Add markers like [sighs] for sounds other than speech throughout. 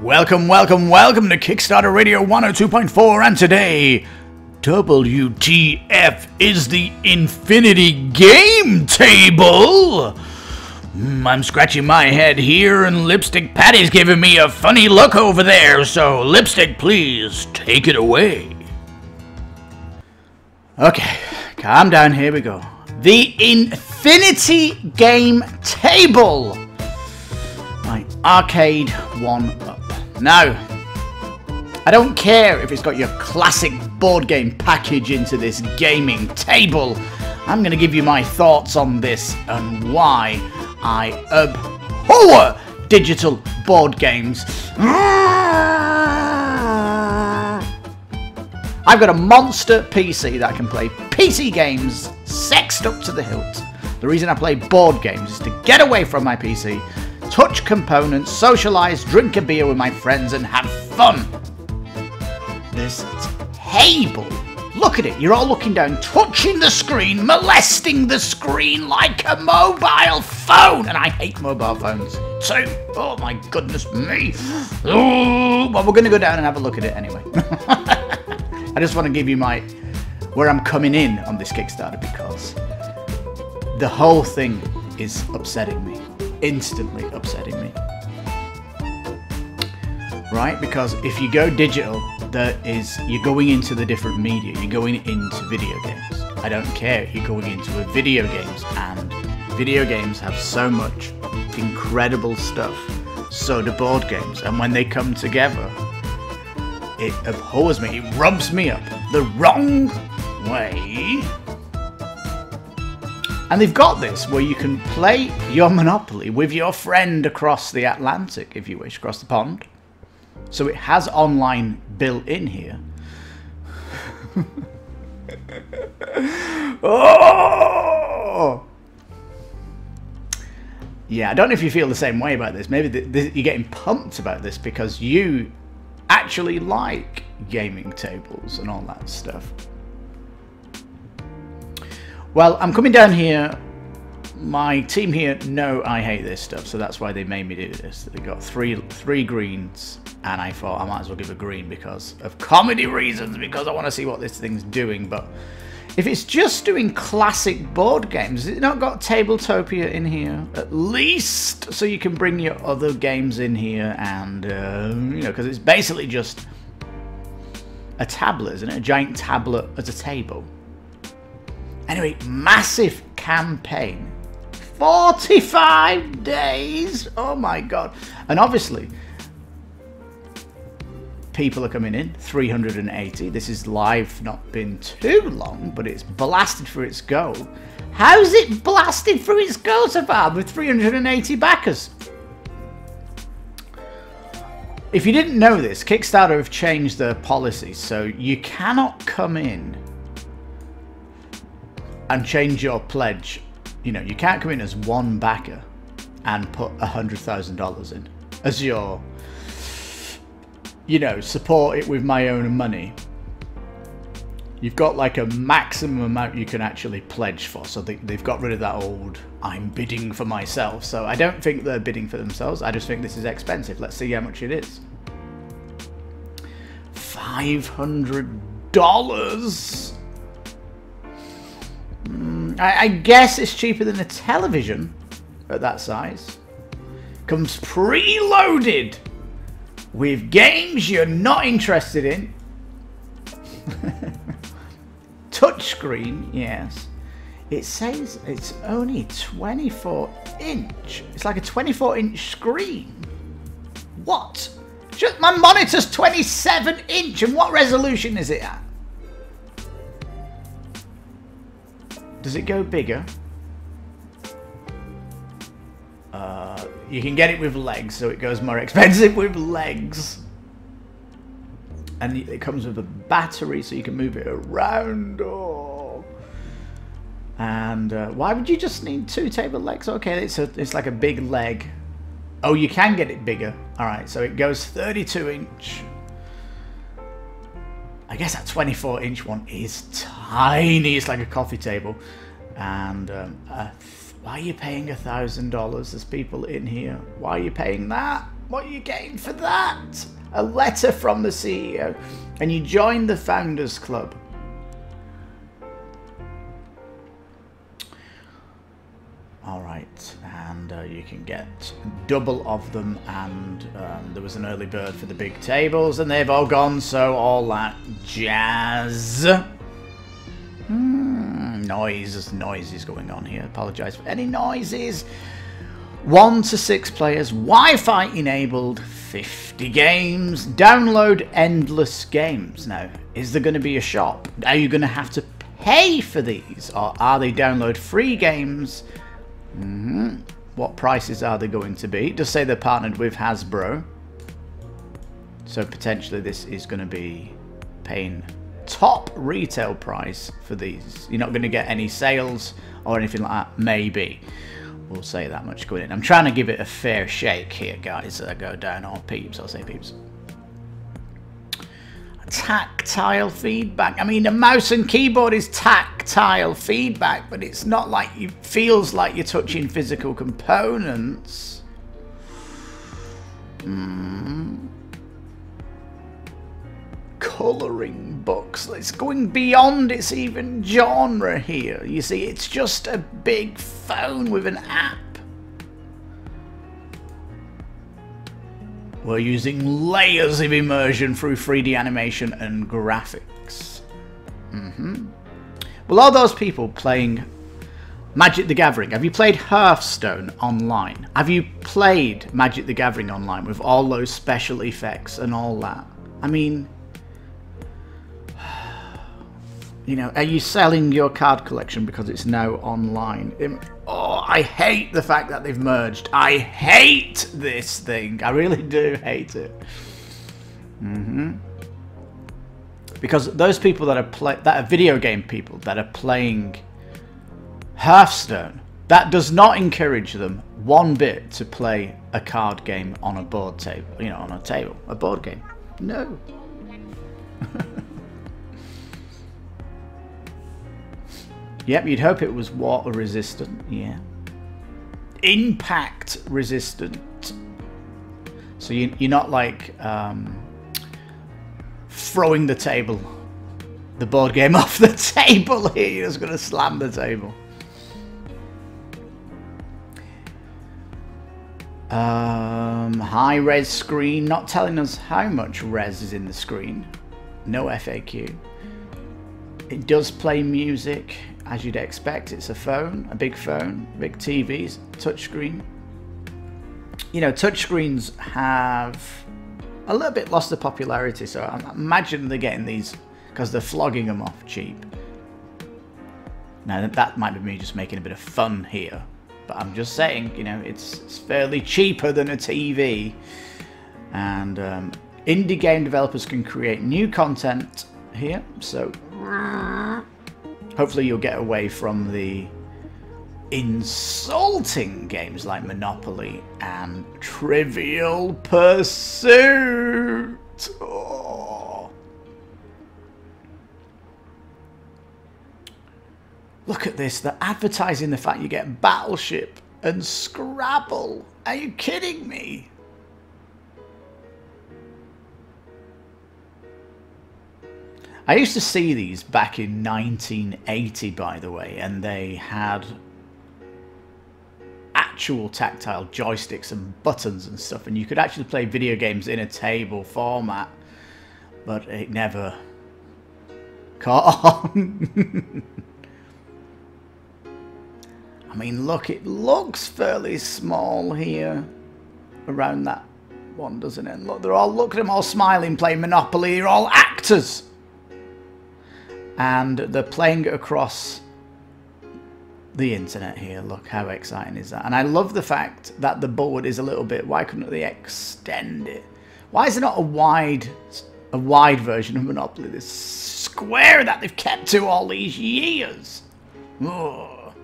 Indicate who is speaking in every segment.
Speaker 1: Welcome, welcome, welcome to Kickstarter Radio 102.4, and today, WTF is the Infinity Game Table! Mm, I'm scratching my head here, and Lipstick Paddy's giving me a funny look over there, so Lipstick, please take it away. Okay, calm down, here we go. The Infinity Game Table! My Arcade 1 now, I don't care if it's got your classic board game package into this gaming table. I'm going to give you my thoughts on this and why I abhor digital board games. I've got a monster PC that can play PC games sexed up to the hilt. The reason I play board games is to get away from my PC touch components, socialise, drink a beer with my friends, and have fun. This table. Look at it, you're all looking down, touching the screen, molesting the screen like a mobile phone. And I hate mobile phones too. Oh my goodness me. Oh, well, we're going to go down and have a look at it anyway. [laughs] I just want to give you my where I'm coming in on this Kickstarter because the whole thing is upsetting me instantly upsetting me. Right? Because if you go digital, that is, you're going into the different media. You're going into video games. I don't care. You're going into a video games, and video games have so much incredible stuff. So do board games, and when they come together, it abhors me. It rubs me up the wrong way and they've got this where you can play your Monopoly with your friend across the Atlantic, if you wish, across the pond. So it has online built in here. [laughs] oh! Yeah, I don't know if you feel the same way about this. Maybe you're getting pumped about this because you actually like gaming tables and all that stuff. Well, I'm coming down here. My team here know I hate this stuff, so that's why they made me do this. They got three three greens, and I thought I might as well give a green because of comedy reasons, because I want to see what this thing's doing. But if it's just doing classic board games, it's not got Tabletopia in here, at least, so you can bring your other games in here, and, uh, you know, because it's basically just a tablet, isn't it? A giant tablet as a table. Anyway, massive campaign. 45 days! Oh my god. And obviously, people are coming in. 380. This is live, not been too long, but it's blasted for its goal. How's it blasted through its goal so far with 380 backers? If you didn't know this, Kickstarter have changed their policy, so you cannot come in and change your pledge. You know, you can't come in as one backer and put $100,000 in as your, you know, support it with my own money. You've got like a maximum amount you can actually pledge for. So they, they've got rid of that old, I'm bidding for myself. So I don't think they're bidding for themselves. I just think this is expensive. Let's see how much it is. $500. I, I guess it's cheaper than a television at that size. Comes preloaded with games you're not interested in. [laughs] Touchscreen, yes. It says it's only 24 inch. It's like a 24 inch screen. What? Just, my monitor's 27 inch and what resolution is it at? Does it go bigger? Uh, you can get it with legs, so it goes more [laughs] expensive with legs. And it comes with a battery, so you can move it around. Oh. And uh, why would you just need two table legs? Okay, it's, a, it's like a big leg. Oh, you can get it bigger. All right, so it goes 32 inch. Guess that 24 inch one is tiny. It's like a coffee table. And um, uh, why are you paying a thousand dollars? There's people in here. Why are you paying that? What are you getting for that? A letter from the CEO. And you join the Founders Club. All right, and uh, you can get double of them, and um, there was an early bird for the big tables, and they've all gone, so all that jazz. Hmm, noises, noises going on here. Apologise for any noises. One to six players, Wi-Fi enabled, 50 games, download endless games. Now, is there going to be a shop? Are you going to have to pay for these, or are they download free games? Mm -hmm. What prices are they going to be? It does say they're partnered with Hasbro. So potentially this is going to be paying top retail price for these. You're not going to get any sales or anything like that. Maybe. We'll say that much going in. I'm trying to give it a fair shake here, guys, I go down. Or peeps, I'll say peeps tactile feedback. I mean, a mouse and keyboard is tactile feedback, but it's not like it feels like you're touching physical components. Mm. Colouring books. It's going beyond its even genre here. You see, it's just a big phone with an app. We're using layers of immersion through 3D animation and graphics. Mm -hmm. Well, are those people playing Magic the Gathering, have you played Hearthstone online? Have you played Magic the Gathering online with all those special effects and all that? I mean, [sighs] you know, are you selling your card collection because it's now online? Oh, I hate the fact that they've merged. I hate this thing. I really do hate it. Mm-hmm. Because those people that are play that are video game people that are playing Hearthstone, that does not encourage them one bit to play a card game on a board table, you know, on a table, a board game. No. [laughs] Yep, you'd hope it was water resistant, yeah. Impact resistant. So you, you're not like um, throwing the table, the board game [laughs] off the table here. You're just going to slam the table. Um, high res screen, not telling us how much res is in the screen. No FAQ. It does play music as you'd expect. It's a phone, a big phone, big TVs, touchscreen. You know, touchscreens have a little bit lost the popularity, so I imagine they're getting these because they're flogging them off cheap. Now, that might be me just making a bit of fun here, but I'm just saying, you know, it's, it's fairly cheaper than a TV. And um, indie game developers can create new content here, so Hopefully you'll get away from the insulting games like Monopoly and Trivial Pursuit. Oh. Look at this, they're advertising the fact you get Battleship and Scrabble. Are you kidding me? I used to see these back in 1980, by the way, and they had actual tactile joysticks and buttons and stuff, and you could actually play video games in a table format, but it never caught on. [laughs] I mean, look, it looks fairly small here around that one, doesn't it? Look, they're all, look at them all smiling, playing Monopoly, they're all actors and they're playing across the internet here. Look how exciting is that? And I love the fact that the board is a little bit. Why couldn't they extend it? Why is it not a wide, a wide version of Monopoly? This square that they've kept to all these years. Ugh.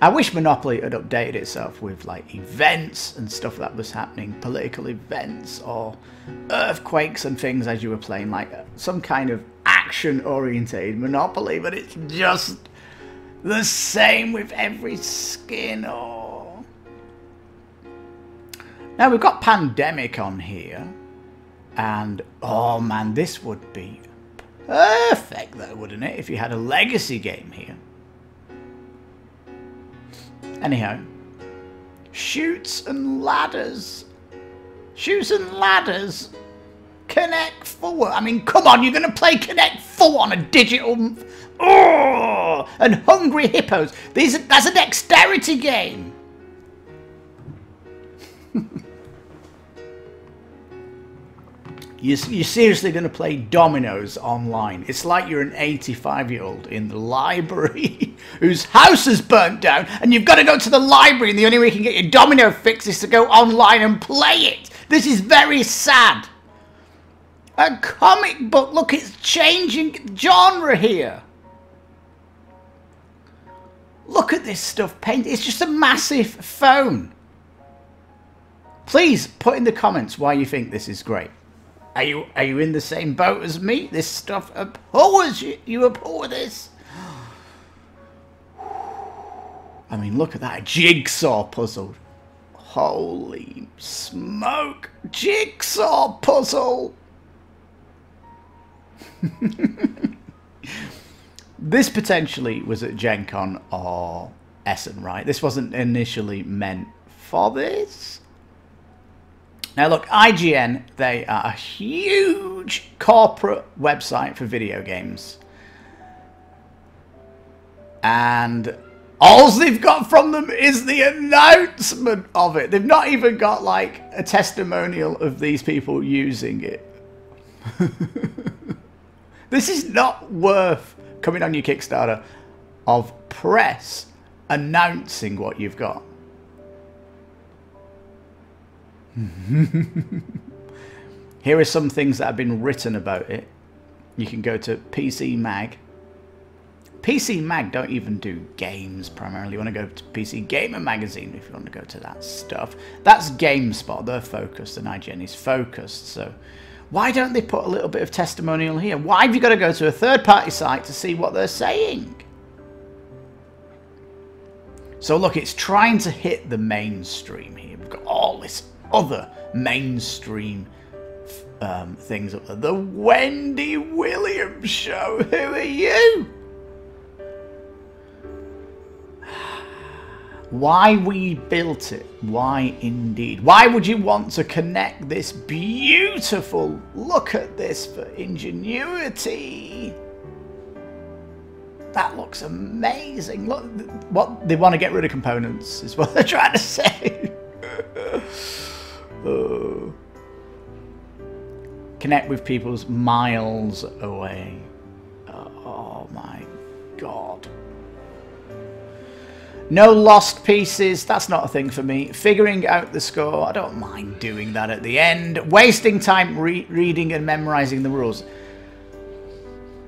Speaker 1: I wish Monopoly had updated itself with like events and stuff that was happening, political events or earthquakes and things as you were playing, like some kind of action-orientated Monopoly, but it's just the same with every skin or... Now we've got Pandemic on here. And, oh man, this would be perfect though, wouldn't it? If you had a legacy game here. Anyhow. chutes and ladders. Chutes and ladders. Connect 4. I mean, come on, you're going to play Connect 4 on a digital... Oh! And Hungry Hippos. These, that's a dexterity game. [laughs] You're, you're seriously going to play dominoes online. It's like you're an 85 year old in the library [laughs] whose house is burnt down, and you've got to go to the library, and the only way you can get your domino fix is to go online and play it. This is very sad. A comic book, look, it's changing genre here. Look at this stuff painted. It's just a massive phone. Please put in the comments why you think this is great. Are you are you in the same boat as me? This stuff abhors you. You abhor this. I mean, look at that jigsaw puzzle. Holy smoke! Jigsaw puzzle. [laughs] this potentially was at Gen Con or Essen, right? This wasn't initially meant for this. Now, look, IGN, they are a huge corporate website for video games. And all they've got from them is the announcement of it. They've not even got, like, a testimonial of these people using it. [laughs] this is not worth coming on your Kickstarter of press announcing what you've got. [laughs] Here are some things that have been written about it. You can go to PC Mag. PC Mag don't even do games primarily. You want to go to PC Gamer Magazine if you want to go to that stuff. That's GameSpot. They're focused and IGN is focused. So why don't they put a little bit of testimonial here? Why have you got to go to a third-party site to see what they're saying? So look, it's trying to hit the mainstream here. We've got all this other mainstream um, things up there. The Wendy Williams Show. Who are you? Why we built it. Why indeed. Why would you want to connect this beautiful, look at this for ingenuity. That looks amazing. Look, what they want to get rid of components is what [laughs] they're trying to say. Uh, [laughs] connect with people's miles away. No lost pieces, that's not a thing for me. Figuring out the score, I don't mind doing that at the end. Wasting time re reading and memorizing the rules.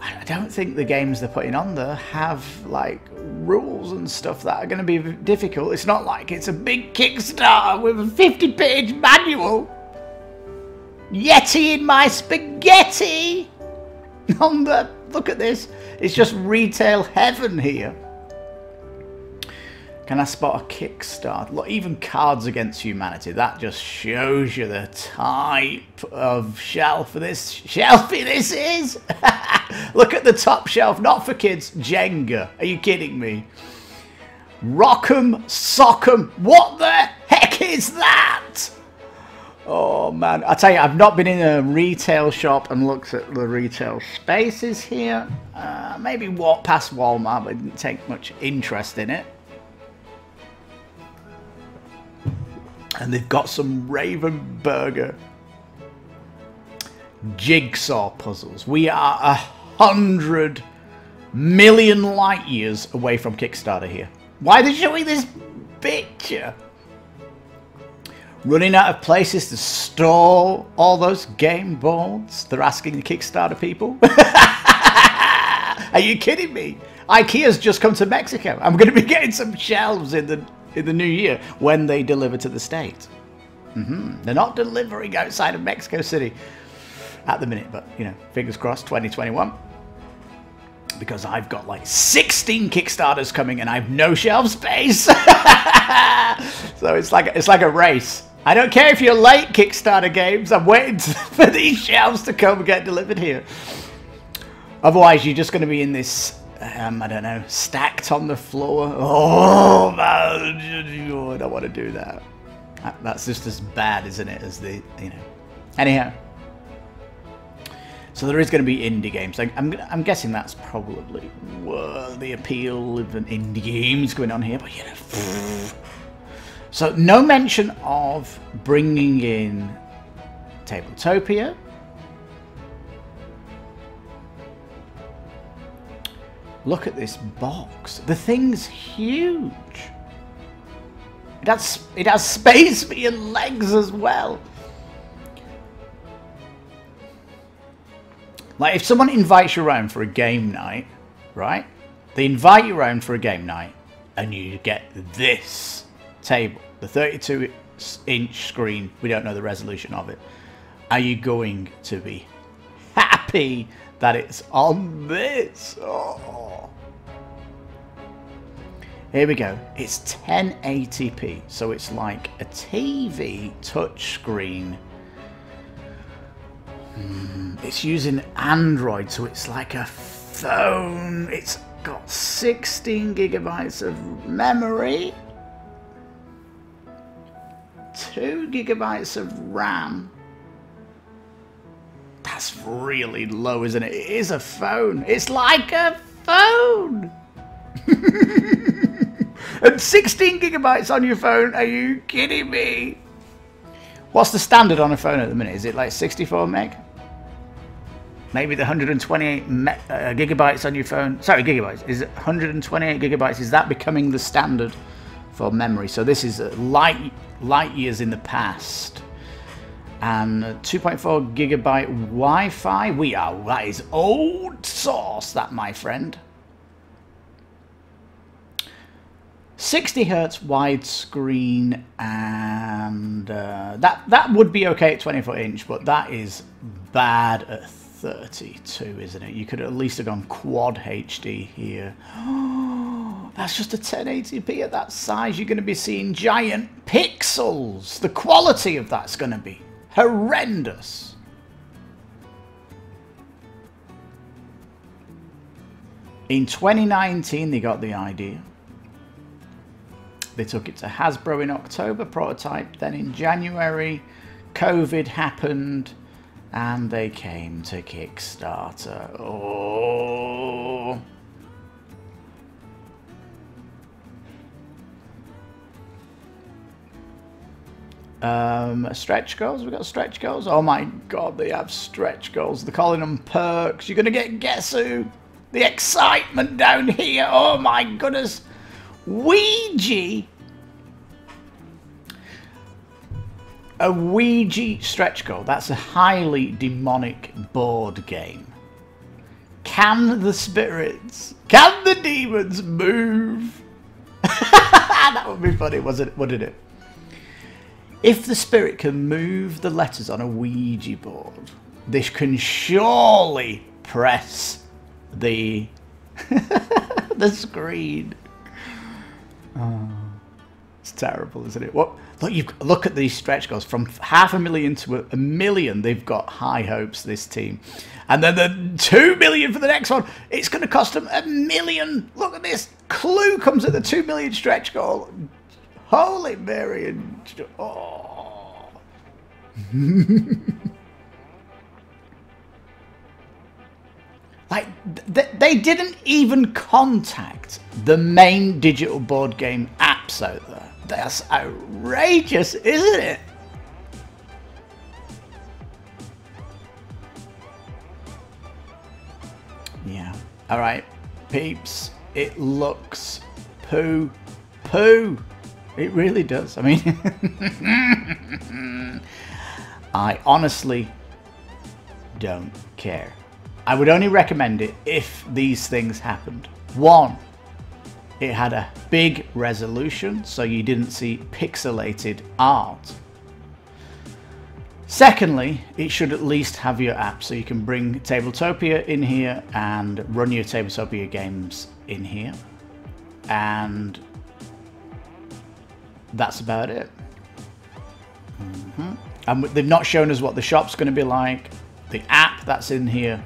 Speaker 1: I don't think the games they're putting on there have like rules and stuff that are going to be difficult. It's not like it's a big Kickstarter with a 50 page manual. Yeti in my spaghetti! [laughs] On the, look at this. It's just retail heaven here. Can I spot a Kickstarter? Look, even Cards Against Humanity. That just shows you the type of shelf this shelfie this is. [laughs] Look at the top shelf. Not for kids. Jenga. Are you kidding me? Rock'em Sock'em. What the heck is that? Oh man, I tell you, I've not been in a retail shop and looked at the retail spaces here. Uh, maybe walk past Walmart, but didn't take much interest in it. And they've got some Ravensburger jigsaw puzzles. We are a hundred million light years away from Kickstarter here. Why are they showing this picture? Running out of places to store all those game boards? They're asking the Kickstarter people? [laughs] are you kidding me? IKEA's just come to Mexico. I'm going to be getting some shelves in the in the new year when they deliver to the state. Mm -hmm. They're not delivering outside of Mexico City at the minute, but you know, fingers crossed, 2021. Because I've got like 16 Kickstarters coming and I have no shelf space. [laughs] so it's like it's like a race. I don't care if you're late, Kickstarter games. I'm waiting [laughs] for these shelves to come and get delivered here. Otherwise, you're just going to be in this, um, I don't know, stacked on the floor. Oh, man, I don't want to do that. That's just as bad, isn't it, as the, you know. Anyhow. So there is going to be indie games. I'm, I'm guessing that's probably the appeal of an indie games going on here. But, you know, so no mention of bringing in Tabletopia. Look at this box. The thing's huge. It has, it has space for your legs as well. Like if someone invites you around for a game night, right? They invite you around for a game night and you get this table, the 32 inch screen, we don't know the resolution of it. Are you going to be happy that it's on this? Oh. Here we go. It's 1080p, so it's like a TV touchscreen. Mm, it's using Android, so it's like a phone. It's got 16 gigabytes of memory. 2 gigabytes of RAM. That's really low, isn't it? It is a phone. It's like a phone. [laughs] and 16 gigabytes on your phone? Are you kidding me? What's the standard on a phone at the minute? Is it like 64 meg? Maybe the 128 uh, gigabytes on your phone. Sorry, gigabytes. Is it 128 gigabytes? Is that becoming the standard for memory? So this is light light years in the past. And 2.4 gigabyte Wi-Fi. We are that is old sauce, that my friend. 60 hertz widescreen and uh, that that would be okay at 24 inch but that is bad at 32 isn't it you could at least have gone quad HD here [gasps] that's just a 1080p at that size you're going to be seeing giant pixels the quality of that's going to be horrendous in 2019 they got the idea they took it to Hasbro in October, prototype. Then in January, COVID happened and they came to Kickstarter. Oh. Um, stretch goals. We got stretch goals. Oh my god, they have stretch goals. They're calling them perks. You're gonna get guess who? The excitement down here. Oh my goodness. Ouija. A Ouija stretch goal. That's a highly demonic board game. Can the spirits, can the demons move? [laughs] that would be funny, wasn't it? Wouldn't it? If the spirit can move the letters on a Ouija board, this can surely press the [laughs] the screen. Oh, it's terrible, isn't it? What? Look, you look at these stretch goals from half a million to a, million. They've got high hopes. This team, and then the two million for the next one. It's going to cost them a million. Look at this. Clue comes at the two million stretch goal. Holy Mary and oh. [laughs] Like, th they didn't even contact the main digital board game apps out there. That's outrageous, isn't it? Yeah. All right, peeps. It looks poo poo. It really does. I mean, [laughs] I honestly don't care. I would only recommend it if these things happened. One, it had a big resolution so you didn't see pixelated art. Secondly, it should at least have your app so you can bring Tabletopia in here and run your Tabletopia games in here. And that's about it. Mm-hmm. And they've not shown us what the shop's going to be like. The app that's in here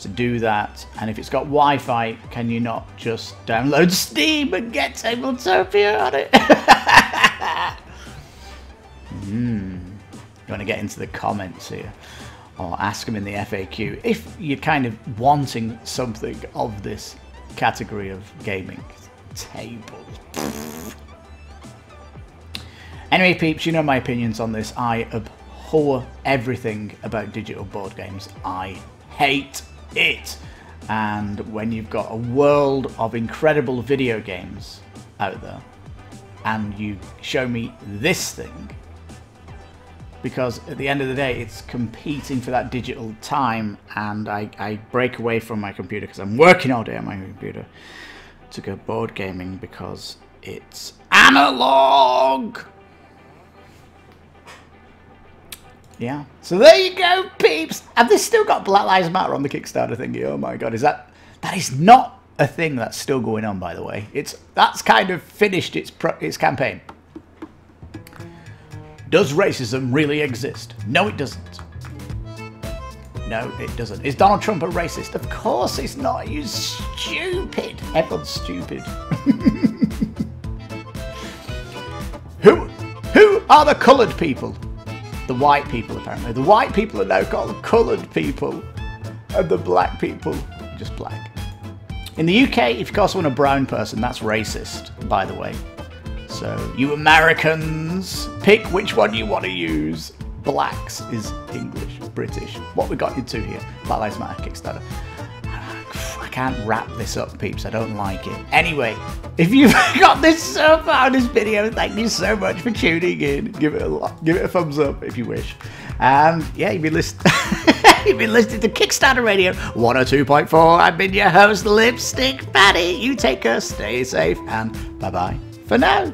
Speaker 1: to do that. And if it's got Wi-Fi, can you not just download Steam and get Tabletopia on it? [laughs] Hmm. You want to get into the comments here or ask them in the FAQ if you're kind of wanting something of this category of gaming table. [laughs] Anyway, peeps, you know my opinions on this. I abhor everything about digital board games. I hate it. And when you've got a world of incredible video games out there, and you show me this thing, because at the end of the day, it's competing for that digital time, and I, I break away from my computer because I'm working all day on my computer to go board gaming because it's analog. Yeah. So there you go, peeps. Have they still got Black Lives Matter on the Kickstarter thingy? Oh my god, is that that is not a thing that's still going on, by the way. It's that's kind of finished its pro, its campaign. Does racism really exist? No, it doesn't. No, it doesn't. Is Donald Trump a racist? Of course he's not. You stupid. Everyone's stupid. [laughs] who, who are the coloured people? The white people, apparently. The white people are now called coloured people, and the black people just black. In the UK, if you call someone a brown person, that's racist, by the way. So, you Americans, pick which one you want to use. Blacks is English, British. What we got into here? Black Lives Matter Kickstarter. Can't wrap this up, peeps. I don't like it. Anyway, if you've [laughs] got this so far in this video, thank you so much for tuning in. Give it a give it a thumbs up if you wish. And yeah, you've been listening. [laughs] you've been listening to Kickstarter Radio 102.4. I've been your host, Lipstick Paddy. You take care, stay safe, and bye bye for now.